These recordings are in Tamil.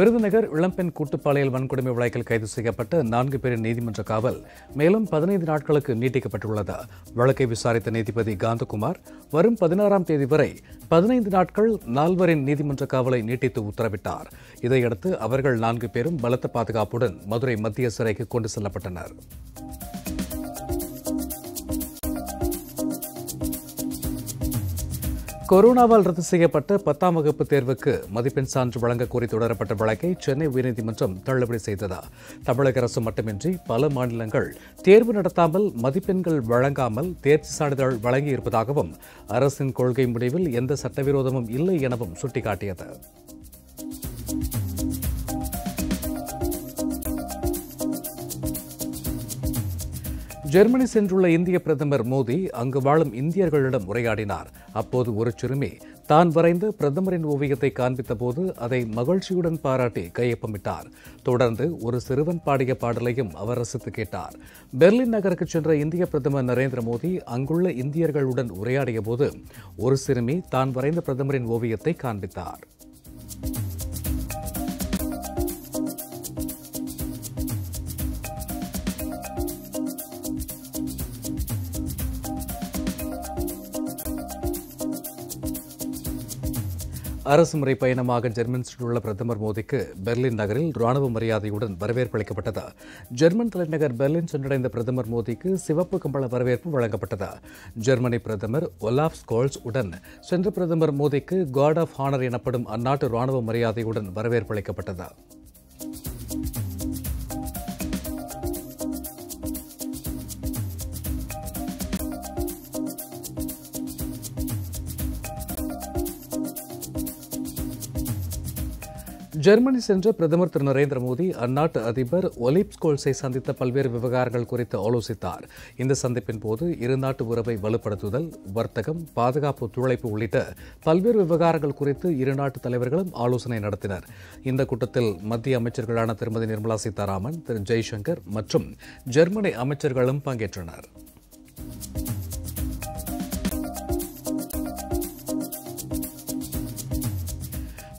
விருதுநகர் இளம்பெண் கூட்டுப்பாளையல் வன்கொடுமை வழக்கில் கைது செய்யப்பட்ட நான்கு பேரின் நீதிமன்ற காவல் மேலும் பதினைந்து நாட்களுக்கு நீட்டிக்கப்பட்டுள்ளது. வழக்கை விசாரித்த நீதிபதி காந்தகுமார் வரும் பதினாறாம் தேதி வரை பதினைந்து நாட்கள் நால்வரின் நீதிமன்ற காவலை நீட்டித்து உத்தரவிட்டார். இதையடுத்து அவர்கள் நான்கு பேரும் பலத்த பாதுகாப்புடன் மதுரை மத்திய சிறைக்கு கொண்டு செல்லப்பட்டனர். கொரோனாவால் ரத்து செய்யப்பட்ட பத்தாம் வகுப்பு தேர்வுக்கு மதிப்பெண் சான்று வழங்க கோரி தொடரப்பட்ட வழக்கை சென்னை உயர்நீதிமன்றம் தள்ளுபடி செய்ததா? தமிழக அரசு மட்டுமின்றி பல மாநிலங்கள் தேர்வு நடத்தாமல் மதிப்பெண்கள் வழங்காமல் தேர்ச்சி சான்றிதழ் வழங்கியிருப்பதாகவும் அரசின் கொள்கை முடிவில் எந்த சட்டவிரோதமும் இல்லை எனவும் சுட்டிக்காட்டியது. ஜெர்மனி சென்றுள்ள இந்திய பிரதமர் மோடி அங்கு வாழும் இந்தியர்களிடம் உரையாடினார். அப்போது ஒரு சிறுமி தான் வரைந்த பிரதமரின் ஓவியத்தை காண்பித்தபோது அதை மகிழ்ச்சியுடன் பாராட்டி கையொப்பமிட்டார். தொடர்ந்து ஒரு சிறுவன் பாடிய பாடலையும் அவர் ரசித்து கேட்டார். பெர்லின் நகருக்கு சென்ற இந்திய பிரதமர் நரேந்திர மோடி அங்குள்ள இந்தியர்களுடன் உரையாடிய போது ஒரு சிறுமி தான் வரைந்த பிரதமரின் ஓவியத்தை காண்பித்தார். அரசுமுறை பயணமாக ஜெர்மன் சென்றுள்ள பிரதமர் மோடிக்கு பெர்லின் நகரில் ராணுவ மரியாதையுடன் வரவேற்பு அளிக்கப்பட்டது. ஜெர்மன் தலைநகர் பெர்லின் சென்றடைந்த பிரதமர் மோடிக்கு சிவப்பு கம்பள வரவேற்பு வழங்கப்பட்டது. ஜெர்மனி பிரதமர் ஒலாஃப் ஸ்கோல்ஸ் உடன் சென்ற பிரதமர் மோடிக்கு கார்ட் ஆஃப் ஹானர் எனப்படும் அந்நாட்டு ராணுவ மரியாதையுடன் வரவேற்பு அளிக்கப்பட்டது. ஜெர்மனி சென்ற பிரதமர் திரு நரேந்திர மோடி அந்நாட்டு அதிபர் ஒலிப் ஸ்கோல்ஸை சந்தித்த பல்வேறு விவகாரங்கள் குறித்து ஆலோசித்தார். இந்த சந்திப்பின் போது இருநாட்டு உறவை வலுப்படுத்துதல் வர்த்தகம் பாதுகாப்பு ஒத்துழைப்பு உள்ளிட்ட பல்வேறு விவகாரங்கள் குறித்து இரு நாட்டு தலைவர்களும் ஆலோசனை நடத்தினர். இந்த கூட்டத்தில் மத்திய அமைச்சர்களான திருமதி நிர்மலா சீதாராமன் திரு ஜெய்சங்கர் மற்றும் ஜெர்மனி அமைச்சர்களும் பங்கேற்றனர்.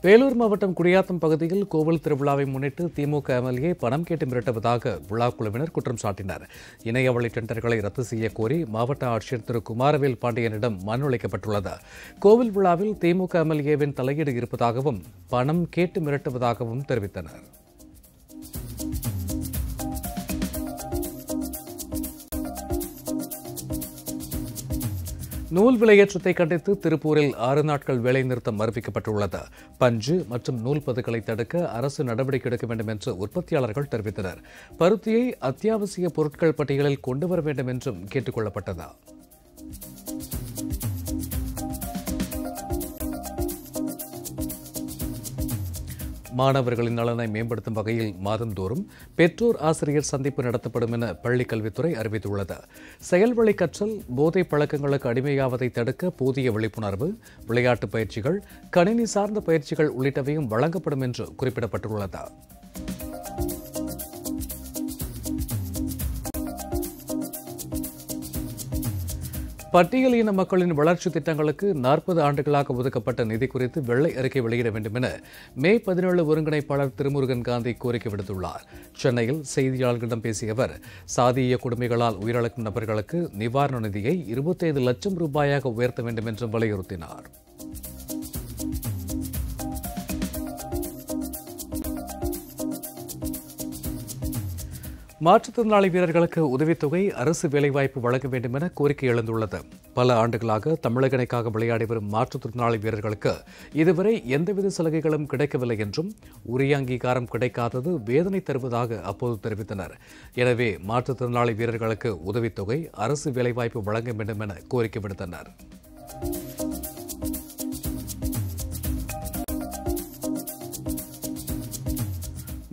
வேலூர் மாவட்டம் குடியாத்தம் பகுதியில் கோவில் திருவிழாவை முன்னிட்டு திமுக எம்எல்ஏ பணம் கேட்டு மிரட்டுவதாக விழா குழுவினர் குற்றம் சாட்டினர். இணையவழி டெண்டர்களை ரத்து செய்ய கோரி மாவட்ட ஆட்சியர் திரு குமாரவேல் பாண்டியனிடம் மனு அளிக்கப்பட்டுள்ளது. கோவில் விழாவில் திமுக எம்எல்ஏவின் தலையீடு இருப்பதாகவும் பணம் கேட்டு மிரட்டுவதாகவும் தெரிவித்தனர். நூல் விலையேற்றத்தை கண்டித்து திருப்பூரில் ஆறு நாட்கள் வேலைநிறுத்தம் அறிவிக்கப்பட்டுள்ளது பஞ்சு மற்றும் நூல் பதுக்களை தடுக்க அரசு நடவடிக்கை எடுக்க வேண்டும் என்று உற்பத்தியாளர்கள் தெரிவித்தனர். பருத்தியை அத்தியாவசிய பொருட்கள் பட்டியலில் கொண்டு வர வேண்டும் என்றும் கேட்டுக் கொள்ளப்பட்டது. மாணவர்களின் நலனை மேம்படுத்தும் வகையில் மாதந்தோறும் பெற்றோர் ஆசிரியர் சந்திப்பு நடத்தப்படும் என பள்ளிக்கல்வித்துறை அறிவித்துள்ளது. செயல்வழி கற்றல் போதை பழக்கங்களுக்கு அடிமையாவதை தடுக்க போதிய விழிப்புணர்வு விளையாட்டு பயிற்சிகள் கணினி சார்ந்த பயிற்சிகள் உள்ளிட்டவையும் வழங்கப்படும் என்று குறிப்பிடப்பட்டுள்ளது. பட்டியலின இன மக்களின் வளர்ச்சி திட்டங்களுக்கு நாற்பது ஆண்டுகளாக ஒதுக்கப்பட்ட நிதி குறித்து வெள்ளை அறிக்கை வெளியிட வேண்டும் என மே பதினேழு ஒருங்கிணைப்பாளர் திருமுருகன் காந்தி கோரிக்கை விடுத்துள்ளார். சென்னையில் செய்தியாளர்களிடம் பேசிய அவர் சாதிய கொடுமைகளால் உயிரிழக்கும் நபர்களுக்கு நிவாரண நிதியை இருபத்தைந்து லட்சம் ரூபாயாக உயர்த்த வேண்டும் என்றும் வலியுறுத்தினார். மாற்றுத்திறனாளி வீரர்களுக்கு உதவித்தொகை அரசு வேலைவாய்ப்பு வழங்க வேண்டும் என கோரிக்கை எழுந்துள்ளது. பல ஆண்டுகளாக தமிழகனைக்காக விளையாடி வரும் மாற்றுத்திறனாளி வீரர்களுக்கு இதுவரை எந்தவித சலுகைகளும் கிடைக்கவில்லை என்றும் உரிய அங்கீகாரம் கிடைக்காதது வேதனை தருவதாக அப்போது தெரிவித்தனர். எனவே மாற்றுத்திறனாளி வீரர்களுக்கு உதவித்தொகை அரசு வேலைவாய்ப்பு வழங்க வேண்டும் என கோரிக்கை விடுத்தனர்.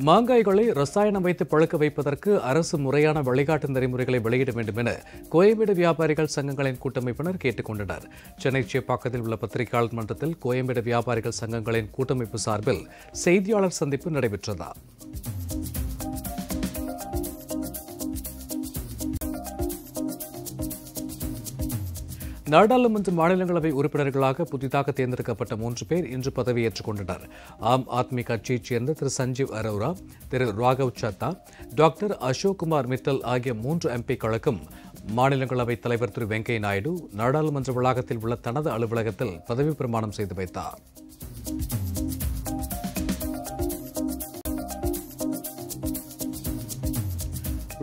மாங்காய்களை ரசாயனம் வைத்து பழுக்க வைப்பதற்கு அரசு முறையான வழிகாட்டு நெறிமுறைகளை வெளியிட வேண்டும் என கோயம்பேடு வியாபாரிகள் சங்கங்களின் கூட்டமைப்பினர் கேட்டுக்கொண்டனர். சென்னை சேப்பாக்கத்தில் உள்ள பத்திரிகையாளர் மன்றத்தில் கோயம்பேடு வியாபாரிகள் சங்கங்களின் கூட்டமைப்பு சார்பில் செய்தியாளர் சந்திப்பு நடைபெற்றதா. நாடாளுமன்ற மாநிலங்களவை உறுப்பினர்களாக புதிதாக தேர்ந்தெடுக்கப்பட்ட மூன்று பேர் இன்று பதவியேற்றுக் கொண்டனர். ஆம் ஆத்மி கட்சியைச் சேர்ந்த திரு சஞ்சீவ் அரோரா திரு ராகவ் சத்தா டாக்டர் அசோக் குமார் மித்தல் ஆகிய மூன்று எம்பிக்களுக்கும் மாநிலங்களவைத் தலைவர் திரு வெங்கையா நாயுடு நாடாளுமன்ற வளாகத்தில் உள்ள தனது அலுவலகத்தில் பதவி பிரமாணம் செய்து வைத்தார்.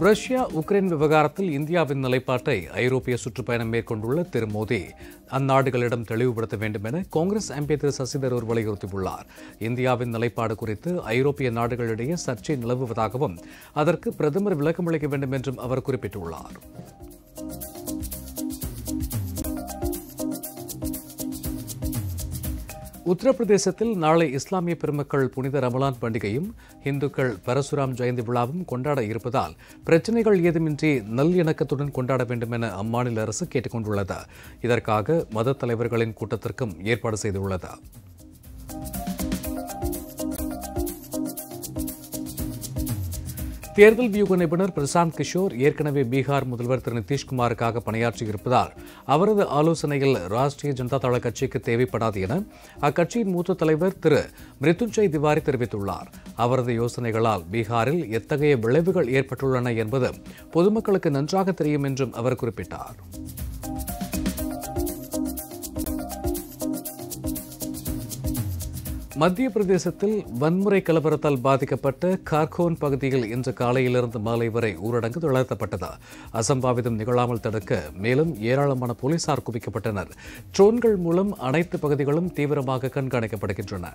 ரஷ்யா உக்ரைன் விவகாரத்தில் இந்தியாவின் நிலைப்பாட்டை ஐரோப்பிய சுற்றுப்பயணம் மேற்கொண்டுள்ள திரு மோடி அந்நாடுகளிடம் தெளிவுபடுத்த வேண்டும் என காங்கிரஸ் எம்பி திரு சசிதரூர் வலியுறுத்தியுள்ளார். இந்தியாவின் நிலைப்பாடு குறித்து ஐரோப்பிய நாடுகளிடையே சர்ச்சை நிலவுவதாகவும் அதற்கு பிரதமர் விளக்கமளிக்க வேண்டும் என்றும் அவர் குறிப்பிட்டுள்ளார். உத்தரப்பிரதேசத்தில் நாளை இஸ்லாமிய பெருமக்கள் புனித ரமலான் பண்டிகையும் இந்துக்கள் பரசுராம் ஜெயந்தி விழாவும் கொண்டாட இருப்பதால் பிரச்சினைகள் ஏதுமின்றி நல்லிணக்கத்துடன் கொண்டாட வேண்டும் என அம்மாநில அரசு கேட்டுக்கொண்டுள்ளது. இதற்காக மத தலைவர்களின் கூட்டத்திற்கும் ஏற்பாடு செய்துள்ளது. தேர்தல் வியூக நிபுணர் பிரசாந்த் கிஷோர் ஏற்கனவே பீகார் முதல்வர் திரு நிதிஷ்குமாருக்காக பணியாற்றியிருப்பதால் அவரது ஆலோசனையில் ராஷ்டிரிய ஜனதா தள கட்சிக்கு தேவைப்படாது என அக்கட்சியின் மூத்த தலைவர் திரு மிருத்துஞ்சய் திவாரி தெரிவித்துள்ளார். அவரது யோசனைகளால் பீகாரில் எத்தகைய விளைவுகள் ஏற்பட்டுள்ளன என்பது பொதுமக்களுக்கு நன்றாக தெரியும் என்றும் அவர் குறிப்பிட்டார். மத்திய பிரதேசத்தில் வன்முறை கலவரத்தால் பாதிக்கப்பட்ட கார்கோன் பகுதியில் இன்று காலையிலிருந்து மாலை வரை ஊரடங்கு தளர்த்தப்பட்டது. அசம்பாவிதம் நிகழாமல் தடுக்க மேலும் ஏராளமான போலீசார் குவிக்கப்பட்டனர். ட்ரோன்கள் மூலம் அனைத்து பகுதிகளும் தீவிரமாக கண்காணிக்கப்படுகின்றன.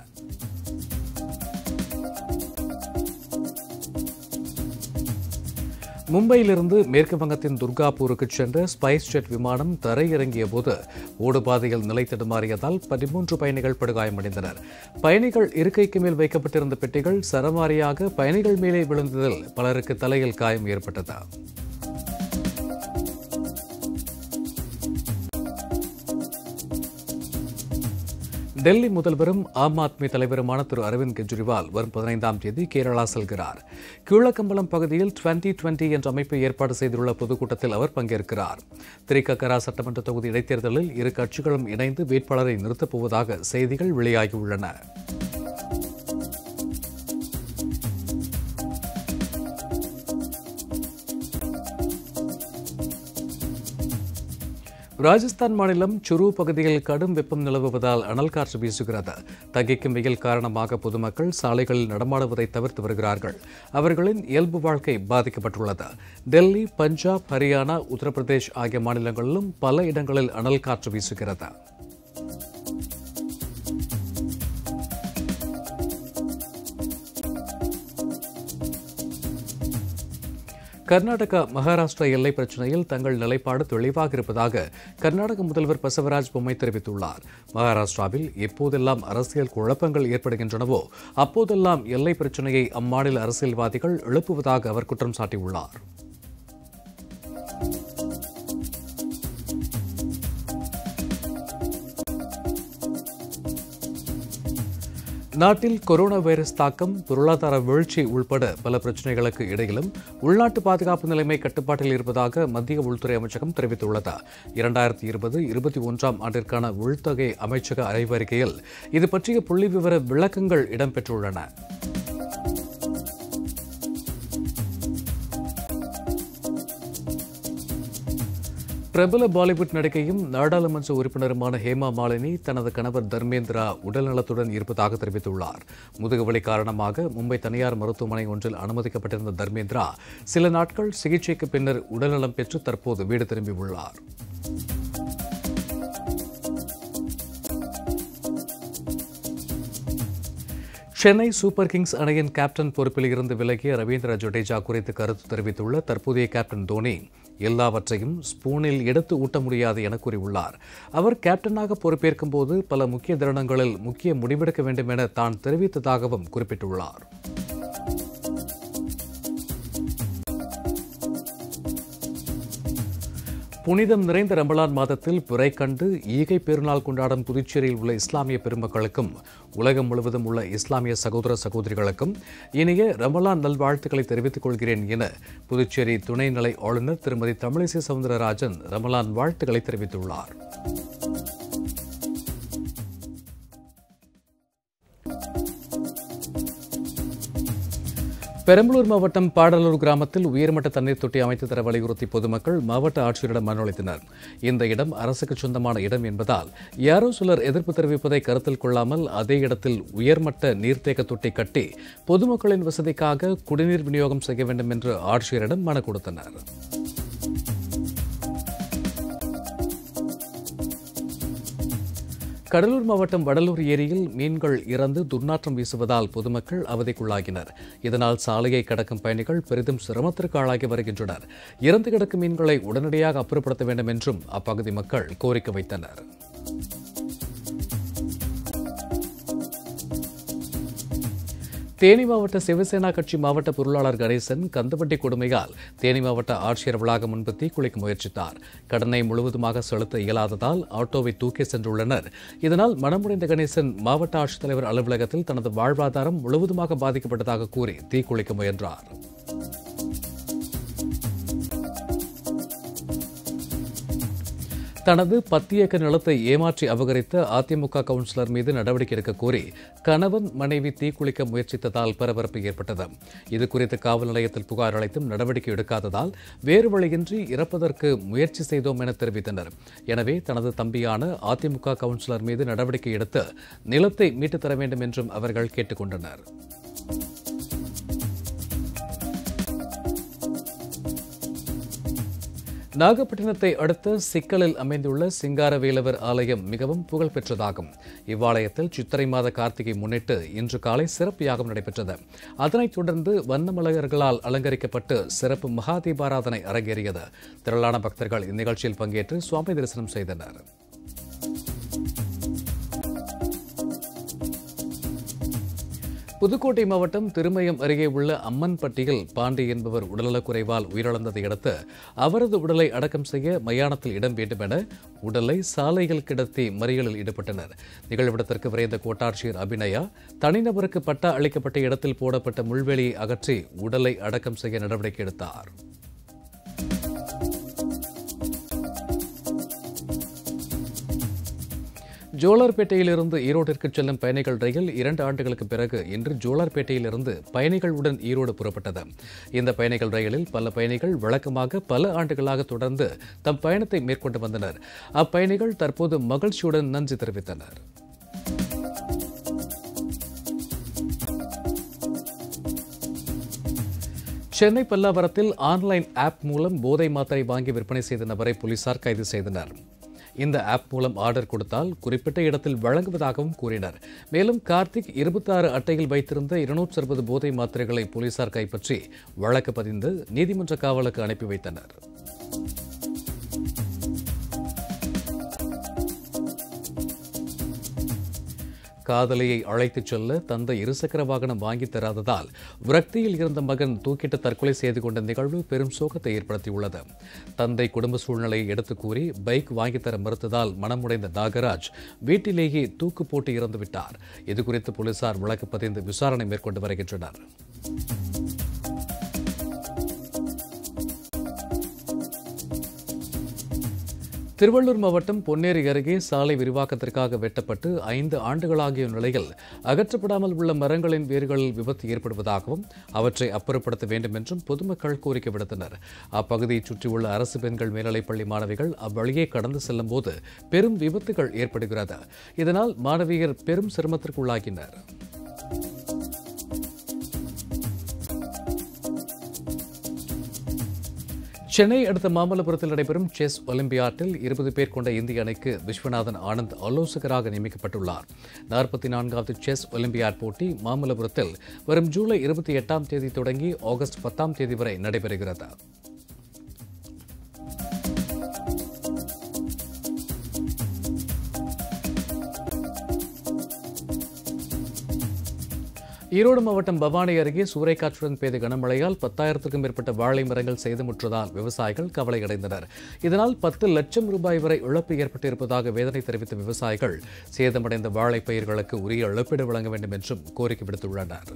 மும்பையிலிருந்து மேற்கு வங்கத்தின் துர்காபூருக்கு சென்ற ஸ்பைஸ் ஜெட் விமானம் தரையிறங்கிய போது ஓடுபாதையில் நிலை தடுமாறியதால் பதிமூன்று பயணிகள் படுகாயமடைந்தனர். பயணிகள் இருக்கைக்கு மேல் வைக்கப்பட்டிருந்த பெட்டிகள் சரமாரியாக பயணிகள் மேலே விழுந்ததில் பலருக்கு தலையில் காயம் ஏற்பட்டது. டெல்லி முதல்வரும் ஆம் ஆத்மி தலைவருமான திரு அரவிந்த் கெஜ்ரிவால் வரும் பதினைந்தாம் தேதி கேரளா செல்கிறார். கீழக்கம்பலம் பகுதியில் டுவெண்டி டுவெண்டி என்ற அமைப்பு ஏற்பாடு செய்துள்ள பொதுக்கூட்டத்தில் அவர் பங்கேற்கிறார். திரிகக்கரா சட்டமன்ற தொகுதி இடைத்தேர்தலில் இரு கட்சிகளும் இணைந்து வேட்பாளரை நிறுத்தப் போவதாக செய்திகள் வெளியாகியுள்ளன. ராஜஸ்தான் மாநிலம் சுரு பகுதியில் கடும் வெப்பம் நிலவுவதால் அனல் காற்று வீசுகிறது. தகிக்கும் வெயில் காரணமாக பொதுமக்கள் சாலைகளில் நடமாடுவதை தவிர்த்து வருகிறார்கள். அவர்களின் இயல்பு வாழ்க்கை பாதிக்கப்பட்டுள்ளது. டெல்லி பஞ்சாப் ஹரியானா உத்தரப்பிரதேஷ் ஆகிய மாநிலங்களிலும் பல இடங்களில் அனல் காற்று வீசுகிறது. கர்நாடகா மகாராஷ்டிரா எல்லை பிரச்சினையில் தங்கள் நிலைப்பாடு தெளிவாக இருப்பதாக கர்நாடக முதல்வர் பசவராஜ் பொம்மை தெரிவித்துள்ளார். மகாராஷ்டிராவில் எப்போதெல்லாம் அரசியல் குழப்பங்கள் ஏற்படுகின்றனவோ அப்போதெல்லாம் எல்லை பிரச்சினையை அம்மாநில அரசியல்வாதிகள் எழுப்புவதாக அவர் குற்றம் சாட்டியுள்ளார். நாட்டில் கொரோனா வைரஸ் தாக்கம் பொருளாதார வீழ்ச்சி உள்பட பல பிரச்சனைகளுக்கு இடையிலும் உள்நாட்டு பாதுகாப்பு நிலைமை கட்டுப்பாட்டில் இருப்பதாக மத்திய உள்துறை அமைச்சகம் தெரிவித்துள்ளது. இரண்டாயிரத்தி இருபது இருபத்தி ஒன்றாம் ஆண்டிற்கான உள்தொகை அமைச்சக ஆய்வறிக்கையில் இது பற்றிய புள்ளி விவர விளக்கங்கள் இடம்பெற்றுள்ளன. பிரபல பாலிவுட் நடிகையும் நாடாளுமன்ற உறுப்பினருமான ஹேமா மாலினி தனது கணவர் தர்மேந்திரா உடல்நலத்துடன் இருப்பதாக தெரிவித்துள்ளார். முதுகுவலி காரணமாக மும்பை தனியார் மருத்துவமனை ஒன்றில் அனுமதிக்கப்பட்டிருந்த தர்மேந்திரா சில நாட்கள் சிகிச்சைக்கு பின்னர் உடல்நலம் பெற்று தற்போது வீடு திரும்பியுள்ளார். சென்னை சூப்பர் கிங்ஸ் அணியின் கேப்டன் பொறுப்பில் இருந்து விலகிய ரவீந்திர ஜடேஜா குறித்து கருத்து தெரிவித்துள்ள தற்போதைய கேப்டன் தோனி எல்லாவற்றையும் ஸ்பூனில் எடுத்து ஊட்ட முடியாது என கூறியுள்ளார். அவர் கேப்டனாக பொறுப்பேற்கும் போது பல முக்கிய தருணங்களில் முக்கிய முடிவெடுக்க வேண்டும் என தான் தெரிவித்ததாகவும் குறிப்பிட்டுள்ளார். புனிதம் நிறைந்த ரமலான் மாதத்தில் பிறை கண்டு ஈகை பெருநாள் கொண்டாடும் புதுச்சேரியில் உள்ள இஸ்லாமிய பெருமக்களுக்கும் உலகம் முழுவதும் உள்ள இஸ்லாமிய சகோதர சகோதரிகளுக்கும் இனிய ரமலான் நல்வாழ்த்துக்களை தெரிவித்துக் கொள்கிறேன் என புதுச்சேரி துணைநிலை ஆளுநர் திருமதி தமிழிசை சவுந்தரராஜன் ரமலான் வாழ்த்துக்களை தெரிவித்துள்ளார். பெரம்பலூர் மாவட்டம் பாடலூர் கிராமத்தில் உயர்மட்ட தண்ணீர் தொட்டி அமைத்து தர வலியுறுத்தி பொதுமக்கள் மாவட்ட ஆட்சியரிடம் மனு அளித்தனர். இந்த இடம் அரசுக்கு சொந்தமான இடம் என்பதால் யாரோ சிலர் எதிர்ப்பு தெரிவிப்பதை கருத்தில் கொள்ளாமல் அதே இடத்தில் உயர்மட்ட நீர்த்தேக்க தொட்டி கட்டி பொதுமக்களின் வசதிக்காக குடிநீர் விநியோகம் செய்ய வேண்டும் என்று ஆட்சியரிடம் மனு கொடுத்தனர். கடலூர் மாவட்டம் வடலூர் ஏரியில் மீன்கள் இறந்து துர்நாற்றம் வீசுவதால் பொதுமக்கள் அவதிக்குள்ளாகினர். இதனால் சாலையை கடக்கும் பயணிகள் பெரிதும் சிரமத்திற்கு ஆளாகி வருகின்றனர். இறந்து கிடக்கும் மீன்களை உடனடியாக அப்புறப்படுத்த வேண்டும் என்றும் அப்பகுதி மக்கள் கோரிக்கை வைத்தனர். தேனி மாவட்ட சிவசேனா கட்சி மாவட்ட பொருளாளர் கணேசன் கந்தவட்டி கொடுமையால் தேனி மாவட்ட ஆட்சியர் வளாகம் முன்பு தீக்குளிக்க முயற்சித்தார். கடனை முழுவதுமாக செலுத்த இயலாததால் ஆட்டோவை தூக்கி சென்றுள்ளனர். இதனால் மனமுடைந்த கணேசன் மாவட்ட ஆட்சித்தலைவர் அலுவலகத்தில் தனது வாழ்வாதாரம் முழுவதுமாக பாதிக்கப்பட்டதாக கூறி தீக்குளிக்க முயன்றார். தனது பத்து ஏக்கர் நிலத்தை ஏமாற்றி அபகரித்த அதிமுக கவுன்சிலர் மீது நடவடிக்கை எடுக்க கோரி கணவன் மனைவி தீக்குளிக்க முயற்சித்ததால் பரபரப்பு ஏற்பட்டது. இதுகுறித்து காவல் நிலையத்தில் புகார் அளித்தும் நடவடிக்கை எடுக்காததால் வேறு வழியின்றி இறப்பதற்கு முயற்சி செய்தோம் என தெரிவித்தனர். எனவே தனது தம்பியான அதிமுக கவுன்சிலர் மீது நடவடிக்கை எடுத்து நிலத்தை மீட்டுத் தர வேண்டும் என்றும் அவர்கள் கேட்டுக்கொண்டனர் நாகப்பட்டினத்தை அடுத்த சிக்கலில் அமைந்துள்ள சிங்காரவேலவர் ஆலயம் மிகவும் புகழ்பெற்றதாகும். இவ்வாலயத்தில் சித்திரை மாத கார்த்திகை முன்னிட்டு இன்று காலை சிறப்பு யாகம் நடைபெற்றது. அதனைத் தொடர்ந்து வண்ணமலகர்களால் அலங்கரிக்கப்பட்டு சிறப்பு மகாதீபாராதனை அரங்கேறியது. திரளான பக்தர்கள் இந்நிகழ்ச்சியில் பங்கேற்று சுவாமி தரிசனம் செய்தனர். புதுக்கோட்டை மாவட்டம் திருமயம் அருகே உள்ள அம்மன்பட்டியில் பாண்டி என்பவர் உடல்நலக்குறைவால் உயிரிழந்ததை அடுத்து அவரது உடலை அடக்கம் செய்ய மயானத்தில் இடம் வேண்டும் என உடலை சாலையில் கிடத்தி மறியலில் ஈடுபட்டனர். நிகழ்விடத்திற்கு விரைந்த கோட்டாட்சியர் அபிநயா தனிநபருக்கு பட்டா அளிக்கப்பட்ட இடத்தில் போடப்பட்ட முள்வெளியை அகற்றி உடலை அடக்கம் செய்ய நடவடிக்கை எடுத்தார். ஜோலார்பேட்டையிலிருந்து ஈரோட்டிற்கு செல்லும் பயணிகள் ரயில் இரண்டு ஆண்டுகளுக்கு பிறகு இன்று ஜோலார்பேட்டையிலிருந்து பயணிகளுடன் ஈரோடு புறப்பட்டது. இந்த பயணிகள் ரயிலில் பல பயணிகள் வழக்கமாக பல ஆண்டுகளாக தொடர்ந்து தம் பயணத்தை மேற்கொண்டு வந்தனர். அப்பயணிகள் தற்போது மகிழ்ச்சியுடன் நன்றி தெரிவித்தனர். சென்னை பல்லாவரத்தில் ஆன்லைன் ஆப் மூலம் போதை மாத்திரை வாங்கி விற்பனை செய்த நபரை போலீசார் கைது செய்தனர். இந்த ஆப் மூலம் ஆர்டர் கொடுத்தால் குறிப்பிட்ட இடத்தில் வழங்குவதாகவும் கூறினர். மேலும் கார்த்திக் இருபத்தாறு அட்டையில் வைத்திருந்த இருநூற்றி அறுபது போதை மாத்திரைகளை போலீசார் கைப்பற்றி வழக்கு பதிந்து நீதிமன்ற காவலுக்கு அனுப்பி வைத்தனர். காதலியை அழைத்துச் செல்ல தந்தை இருசக்கர வாகனம் வாங்கித் தராததால் விரக்தியில் இருந்த மகன் தூக்கிட்டு தற்கொலை செய்து கொண்ட நிகழ்வு பெரும் சோகத்தை ஏற்படுத்தியுள்ளது. தந்தை குடும்ப சூழ்நிலையை எடுத்து கூறி பைக் வாங்கித்தர மறுத்ததால் மனமுடைந்த நாகராஜ் வீட்டிலேயே தூக்கு போட்டு இறந்துவிட்டார். இதுகுறித்து போலீசார் வழக்கு பதிந்து விசாரணை மேற்கொண்டு வருகின்றனர். திருவள்ளூர் மாவட்டம் பொன்னேரி அருகே சாலை விரிவாக்கத்திற்காக வெட்டப்பட்டு ஐந்து ஆண்டுகளாகிய நிலையில் அகற்றப்படாமல் உள்ள மரங்களின் வேர்களில் விபத்து ஏற்படுவதாகவும் அவற்றை அப்புறப்படுத்த வேண்டும் என்றும் பொதுமக்கள் கோரிக்கை விடுத்தனர். அப்பகுதியை சுற்றியுள்ள அரசு பெண்கள் மேல்நிலைப்பள்ளி மாணவிகள் அவ்வழியே கடந்து செல்லும் போது பெரும் விபத்துகள் ஏற்படுகிறது. இதனால் மாணவியர் பெரும் சிரமத்திற்குள்ளாகினர். சென்னை அடுத்த மாமல்லபுரத்தில் நடைபெறும் செஸ் ஒலிம்பியாட்டில் இருபது பேர் கொண்ட இந்திய அணிக்கு விஸ்வநாதன் ஆனந்த் ஆலோசகராக நியமிக்கப்பட்டுள்ளார். நாற்பத்தி நான்காவது செஸ் ஒலிம்பியாட் போட்டி மாமல்லபுரத்தில் வரும் ஜூலை இருபத்தி எட்டாம் தேதி தொடங்கி ஆகஸ்ட் பத்தாம் தேதி வரை நடைபெறுகிறது. ஈரோடு மாவட்டம் பவானி அருகே சூறைக்காற்றுடன் பெய்த கனமழையால் பத்தாயிரத்துக்கும் மேற்பட்ட வாழை மரங்கள் சேதமுற்றதால் விவசாயிகள் கவலையடைந்தனர். இதனால் பத்து லட்சம் ரூபாய் வரை இழப்பு ஏற்பட்டிருப்பதாக வேதனை தெரிவித்த விவசாயிகள் சேதமடைந்த வாழை பயிர்களுக்கு உரிய இழப்பீடு வழங்க வேண்டும் என்றும் கோரிக்கை விடுத்துள்ளனர்.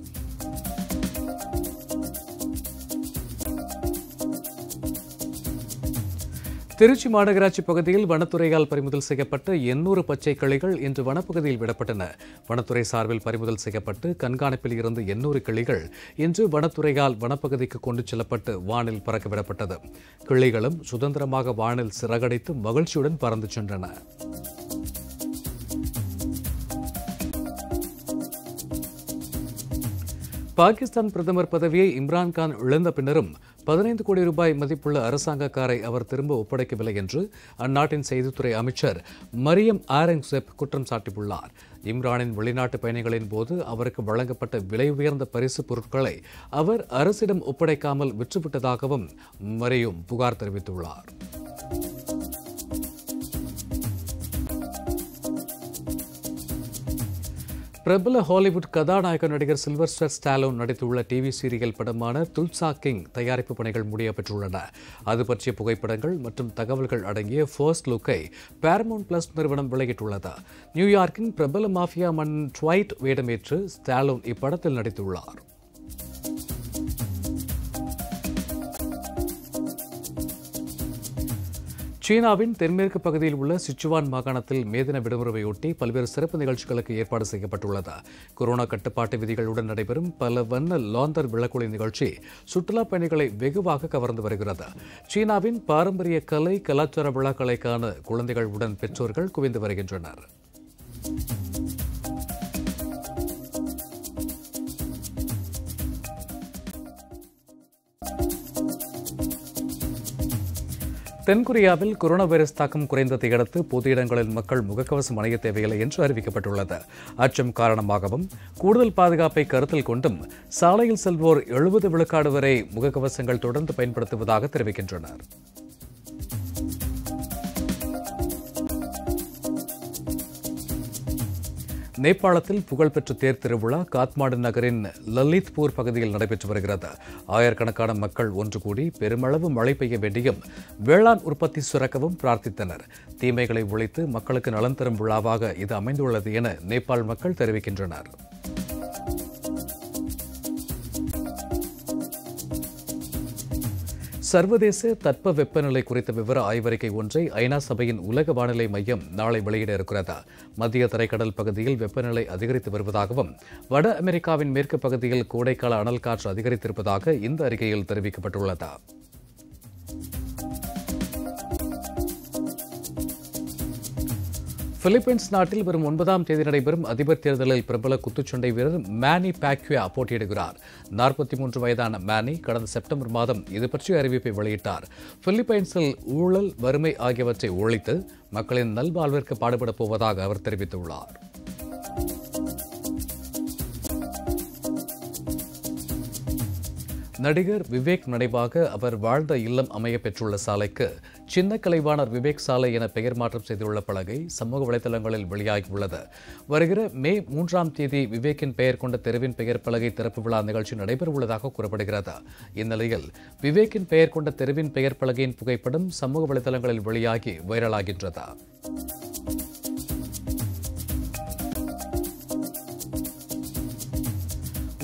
திருச்சி மாநகராட்சி பகுதியில் வனத்துறையால் பறிமுதல் செய்யப்பட்ட எண்ணூறு பச்சை கிளிகள் இன்று வனப்பகுதியில் விடப்பட்டன. வனத்துறை சார்பில் பறிமுதல் செய்யப்பட்டு கண்காணிப்பில் இருந்த எண்ணூறு கிளிகள் இன்று வனத்துறையால் வனப்பகுதிக்கு கொண்டு செல்லப்பட்டு வானில் பறக்க விடப்பட்டது. கிளிகளும் சுதந்திரமாக வானில் சிறகடைத்து மகிழ்ச்சியுடன் பறந்து சென்றன. பாகிஸ்தான் பிரதமர் பதவியை இம்ரான்கான் இழந்த பின்னரும் பதினைந்து கோடி ரூபாய் மதிப்புள்ள அரசாங்க காரை அவர் திரும்ப ஒப்படைக்கவில்லை என்று அந்நாட்டின் செய்தித்துறை அமைச்சர் மரியம் ஆரங்செப் குற்றம் சாட்டியுள்ளார். இம்ரானின் வெளிநாட்டு பயணிகளின் போது அவருக்கு வழங்கப்பட்ட விலை உயர்ந்த பரிசு பொருட்களை அவர் அரசிடம் ஒப்படைக்காமல் விற்றுவிட்டதாகவும் மரியும் புகார் தெரிவித்துள்ளார். பிரபல ஹாலிவுட் கதாநாயக நடிகர் சில்வர்ஸ்டர் ஸ்டாலோன் நடித்துள்ள டிவி சீரியல் படமான துல்சா கிங் தயாரிப்பு பணிகள் முடிய பெற்றுள்ளன அது பற்றிய புகைப்படங்கள் மற்றும் தகவல்கள் அடங்கிய ஃபர்ஸ்ட் லுக்கை பேரமோன் பிளஸ் நிறுவனம் வெளியிட்டுள்ளது. நியூயார்க்கின் பிரபல மாஃபியா மன் ட்வைட் வேடமேற்று ஸ்டாலோன் இப்படத்தில் நடித்துள்ளார். சீனாவின் தென்மேற்கு பகுதியில் உள்ள சிச்சுவான் மாகாணத்தில் மேதின விடுமுறையொட்டி பல்வேறு சிறப்பு நிகழ்ச்சிகளுக்கு ஏற்பாடு செய்யப்பட்டுள்ளது. கொரோனா கட்டுப்பாட்டு விதிகளுடன் நடைபெறும் பல வண்ண லாந்தர் விளக்குளி நிகழ்ச்சி சுற்றுலா பயணிகளை வெகுவாக கவர்ந்து வருகிறது. சீனாவின் பாரம்பரிய கலை கலாச்சார விழாக்களை காண குழந்தைகள் உடன் பெற்றோர்கள் குவிந்து வருகின்றனர். தென்கொரியாவில் கொரோனா வைரஸ் தாக்கம் குறைந்ததை அடுத்து பொது இடங்களில் மக்கள் முகக்கவசம் அணிய தேவையில்லை என்று அறிவிக்கப்பட்டுள்ளது. அச்சம் காரணமாகவும் கூடுதல் பாதுகாப்பை கருத்தில் கொண்டும் சாலையில் செல்வோர் எழுபது விழுக்காடு வரை முகக்கவசங்கள் தொடர்ந்து பயன்படுத்துவதாக தெரிவிக்கின்றனர். நேபாளத்தில் புகழ்பெற்ற தேர் திருவிழா காத்மாண்டு நகரின் லலித்பூர் பகுதியில் நடைபெற்று வருகிறது. ஆயிரக்கணக்கான மக்கள் ஒன்று கூடி பெருமளவு மழை பெய்ய வேண்டியும் வேளாண் உற்பத்தி சுரக்கவும் பிரார்த்தித்தனர். தீமைகளை ஒழித்து மக்களுக்கு நலன் தரும் விழாவாக இது அமைந்துள்ளது என நேபாள் மக்கள் தெரிவிக்கின்றனர். சர்வதேச தட்ப வெப்பநிலை குறித்த விவர ஆய்வறிக்கை ஒன்றை ஐநா சபையின் உலக வானிலை மையம் நாளை வெளியிட இருக்கிறது. மத்திய தரைக்கடல் பகுதியில் வெப்பநிலை அதிகரித்து வருவதாகவும் வட அமெரிக்காவின் மேற்கு பகுதியில் கோடைக்கால அனல் காற்று அதிகரித்திருப்பதாக இந்த அறிக்கையில் தெரிவிக்கப்பட்டுள்ளது. பிலிப்பைன்ஸ் நாட்டில் வரும் ஒன்பதாம் தேதி நடைபெறும் அதிபர் தேர்தலில் பிரபல குத்துச்சண்டை வீரர் மேனி பாக்யூயா போட்டியிடுகிறார். நாற்பத்தி மூன்று வயதான மேனி கடந்த செப்டம்பர் மாதம் இது பற்றிய அறிவிப்பை வெளியிட்டார். பிலிப்பைன்ஸில் ஊழல் வறுமை ஆகியவற்றை ஒழித்து மக்களின் நல்வாழ்விற்கு பாடுபடப் போவதாக அவர் தெரிவித்துள்ளார். நடிகர் விவேக் நினைவாக அவர் வாழ்ந்த இல்லம் அமைய பெற்றுள்ள சாலைக்கு சின்ன கலைவாணர் விவேக் சாலை என பெயர் மாற்றம் செய்துள்ள பலகை சமூக வலைதளங்களில் வெளியாகியுள்ளது. வருகிற மே மூன்றாம் தேதி விவேக்கின் பெயர் கொண்ட தெருவின் பெயர் பலகை திறப்பு விழா நிகழ்ச்சி நடைபெறவுள்ளதாக கூறப்படுகிறது. இந்நிலையில் விவேக்கின் பெயர் கொண்ட தெருவின் பெயர் பலகையின் புகைப்படம் சமூக வலைதளங்களில் வெளியாகி வைரலாகின்றது.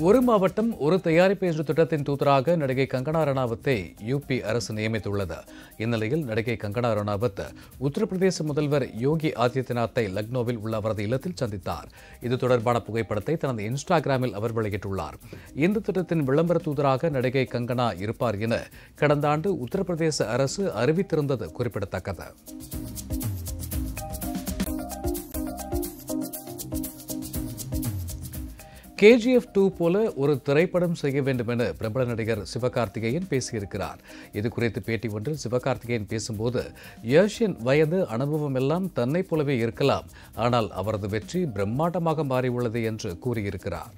ஒரு மாவட்டம் ஒரு தயாரிப்பு என்ற திட்டத்தின் தூதராக நடிகை கங்கனா ரணாவத்தை யூபி அரசு நியமித்துள்ளது. இந்நிலையில் நடிகை கங்கனா ரணாவத் உத்தரப்பிரதேச முதல்வர் யோகி ஆதித்யநாத்தை லக்னோவில் உள்ள அவரது இல்லத்தில் சந்தித்தார். இது தொடர்பான புகைப்படத்தை தனது இன்ஸ்டாகிராமில் அவர் வெளியிட்டுள்ளார். இந்த திட்டத்தின் விளம்பர தூதராக நடிகை கங்கனா இருப்பார் என கடந்த ஆண்டு உத்தரப்பிரதேச அரசு அறிவித்திருந்தது குறிப்பிடத்தக்கது. கேஜிஎஃப் டூ போல ஒரு திரைப்படம் செய்ய வேண்டும் என பிரபல நடிகர் சிவகார்த்திகேயன் பேசியிருக்கிறார். இது குறித்து பேட்டி ஒன்றில் சிவகார்த்திகேயன் பேசும்போது யஷின் வயது அனுபவம் எல்லாம் தன்னைப் போலவே இருக்கலாம். ஆனால் அவரது வெற்றி பிரம்மாண்டமாக மாறியுள்ளது என்று கூறியிருக்கிறார்.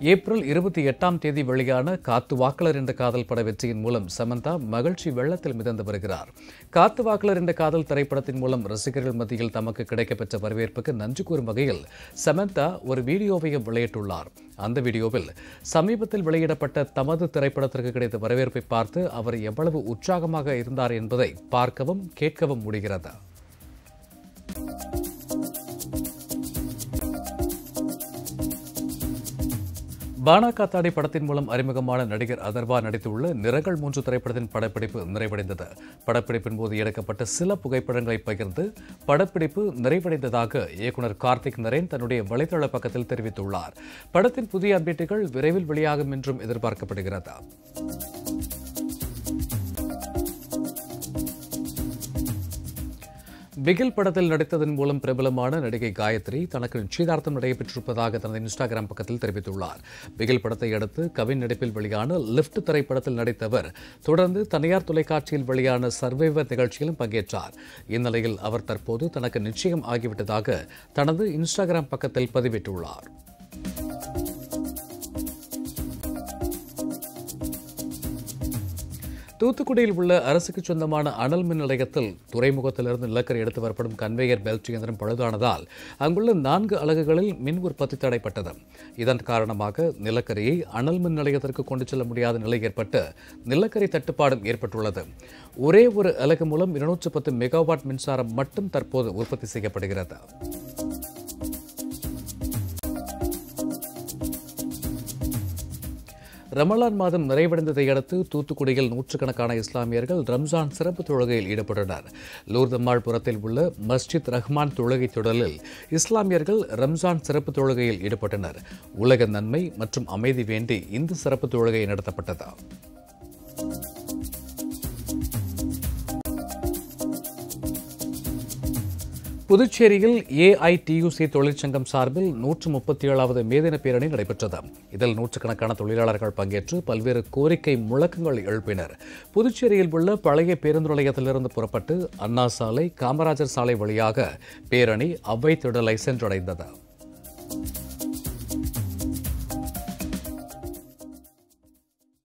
ஏப்ரல் இருபத்தி எட்டாம் தேதி வெளியான காத்து வாக்களர் என்ற காதல் பட வெற்றியின் மூலம் சமந்தா மகிழ்ச்சி வெள்ளத்தில் மிதந்து வருகிறார். காத்து வாக்களர் என்ற காதல் திரைப்படத்தின் மூலம் ரசிகர்கள் மத்தியில் தமக்கு கிடைக்கப்பெற்ற வரவேற்புக்கு நன்றி கூறும் வகையில் சமந்தா ஒரு வீடியோவையும் வெளியிட்டுள்ளார். அந்த வீடியோவில் சமீபத்தில் வெளியிடப்பட்ட தமது திரைப்படத்திற்கு கிடைத்த வரவேற்பை பார்த்து அவர் எவ்வளவு உற்சாகமாக இருந்தார் என்பதை பார்க்கவும் கேட்கவும் முடிகிறது. பானா காத்தாடி படத்தின் மூலம் அறிமுகமான நடிகர் அதர்வா நடித்துள்ள நிறங்கள் மூன்று திரைப்படத்தின் படப்பிடிப்பு நிறைவடைந்தது. படப்பிடிப்பின் போது எடுக்கப்பட்ட சில புகைப்படங்களை பகிர்ந்து படப்பிடிப்பு நிறைவடைந்ததாக இயக்குனர் கார்த்திக் நரேன் தன்னுடைய வலைதள பக்கத்தில் தெரிவித்துள்ளார். படத்தின் புதிய அப்டேட்டுகள் விரைவில் வெளியாகும் என்றும் எதிர்பார்க்கப்படுகிறது. பிகில் படத்தில் நடித்ததன் மூலம் பிரபலமான நடிகை காயத்ரி தனக்கு நிச்சயதார்த்தம் நடைபெற்றிருப்பதாக தனது இன்ஸ்டாகிராம் பக்கத்தில் தெரிவித்துள்ளார். பிகில் படத்தை அடுத்து கவின் நடிப்பில் வெளியான லிப்ட் திரைப்படத்தில் நடித்தவர் தொடர்ந்து தனியார் தொலைக்காட்சியில் வெளியான சர்வைவர் நிகழ்ச்சியிலும் பங்கேற்றார். இந்நிலையில் அவர் தற்போது தனக்கு நிச்சயம் ஆகிவிட்டதாக தனது இன்ஸ்டாகிராம் பக்கத்தில் பதிவிட்டுள்ளார். தூத்துக்குடியில் உள்ள அரசுக்கு சொந்தமான அனல் மின் நிலையத்தில் துறைமுகத்திலிருந்து நிலக்கரி எடுத்து வரப்படும் கன்வேயர் பெல்ட் இயந்திரம் பழுதானதால் அங்குள்ள நான்கு அலகுகளில் மின் உற்பத்தி தடைப்பட்டது. இதன் காரணமாக நிலக்கரியை அனல் மின் நிலையத்திற்கு கொண்டு செல்ல முடியாத நிலை ஏற்பட்டு நிலக்கரி தட்டுப்பாடும் ஏற்பட்டுள்ளது. ஒரே ஒரு அலகு மூலம் இருநூற்று பத்து மெகாவாட் மின்சாரம் மட்டும் தற்போது உற்பத்தி செய்யப்படுகிறது. ரமலான் மாதம் நிறைவடைந்ததை அடுத்து தூத்துக்குடியில் நூற்றுக்கணக்கான இஸ்லாமியர்கள் ரம்ஜான் சிறப்பு தொழுகையில் ஈடுபட்டனர் லூர்தம்மாள்புரத்தில் உள்ள மஸ்ஜித் ரஹ்மான் தொழுகை தொடரில் இஸ்லாமியர்கள் ரம்ஜான் சிறப்பு தொழுகையில் ஈடுபட்டனர். உலக நன்மை மற்றும் அமைதி வேண்டி இந்த சிறப்பு தொழுகை நடத்தப்பட்டது புதுச்சேரியில் ஏஐடியூசி தொழிற்சங்கம் சார்பில் நூற்று முப்பத்தி ஏழாவது மேதின பேரணி நடைபெற்றது. இதில் நூற்றுக்கணக்கான தொழிலாளர்கள் பங்கேற்று பல்வேறு கோரிக்கை முழக்கங்கள் எழுப்பினர். புதுச்சேரியில் உள்ள பழைய பேருந்து நிலையத்திலிருந்து புறப்பட்டு அண்ணா சாலை காமராஜர் சாலை வழியாக பேரணி அவ்வை திடலை சென்றடைந்தது